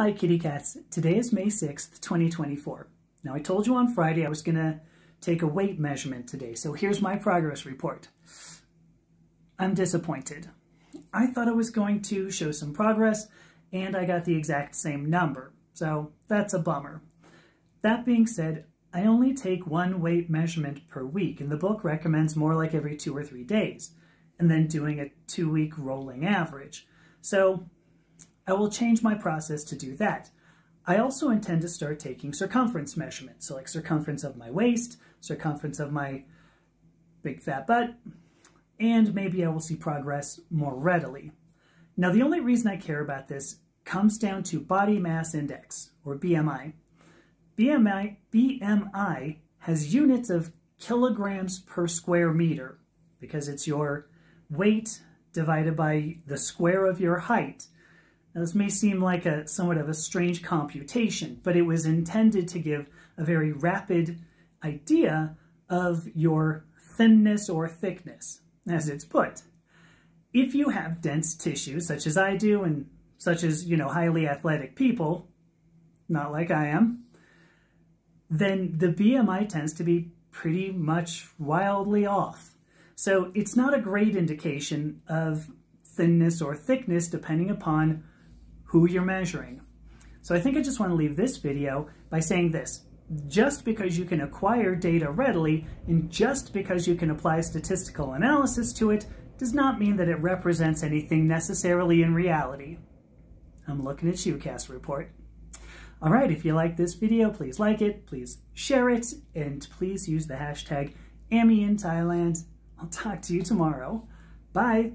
Hi kitty cats. Today is May 6th, 2024. Now I told you on Friday I was going to take a weight measurement today, so here's my progress report. I'm disappointed. I thought I was going to show some progress, and I got the exact same number, so that's a bummer. That being said, I only take one weight measurement per week, and the book recommends more like every two or three days, and then doing a two-week rolling average. So I will change my process to do that. I also intend to start taking circumference measurements, so like circumference of my waist, circumference of my big fat butt, and maybe I will see progress more readily. Now, the only reason I care about this comes down to body mass index, or BMI. BMI, BMI has units of kilograms per square meter because it's your weight divided by the square of your height. Now, this may seem like a somewhat of a strange computation, but it was intended to give a very rapid idea of your thinness or thickness, as it's put. If you have dense tissue, such as I do, and such as, you know, highly athletic people, not like I am, then the BMI tends to be pretty much wildly off. So it's not a great indication of thinness or thickness depending upon who you're measuring. So I think I just want to leave this video by saying this. Just because you can acquire data readily and just because you can apply statistical analysis to it does not mean that it represents anything necessarily in reality. I'm looking at you, Cass Report. All right, if you like this video, please like it, please share it, and please use the hashtag AmiInThailand. I'll talk to you tomorrow. Bye.